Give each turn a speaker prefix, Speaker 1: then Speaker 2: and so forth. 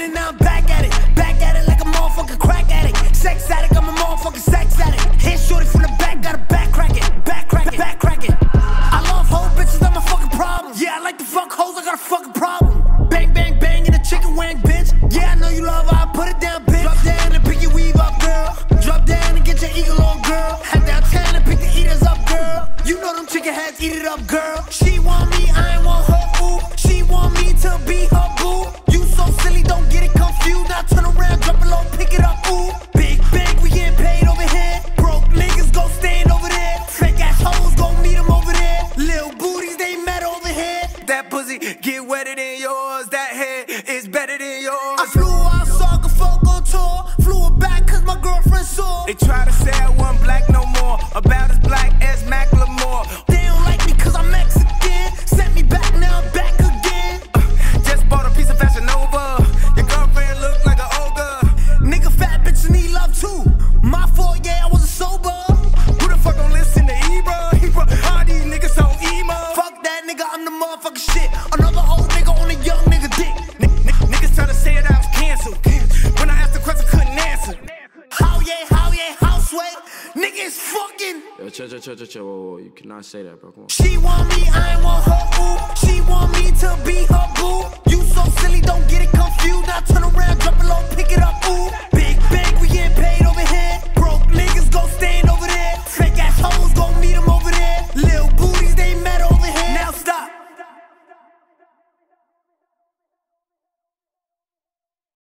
Speaker 1: and now I'm back at it. Back at it like a motherfucker crack addict. Sex addict, I'm a motherfucker sex addict. Hit shorty from the back, got a back crack it. Back crack it, back crack it. I love hoe bitches, I'm a fucking problem. Yeah, I like to fuck hoes, I got a fucking problem. Bang, bang, bang in a chicken wing, bitch. Yeah, I know you love her, I put it down, bitch. Drop down and pick your weave up, girl. Drop down and get your eagle on, girl. Head downtown and pick the eaters up, girl. You know them chicken heads, eat it up, girl. She want me, I ain't want her.
Speaker 2: That pussy get wetter than yours. That head is better than yours. I
Speaker 1: flew out, saw a folk on tour. Flew her back cause my girlfriend saw. They
Speaker 2: try to say
Speaker 3: Yo, chill, chill, chill, chill. Whoa, whoa, you cannot say that, bro. Come on.
Speaker 1: She want me, I want her.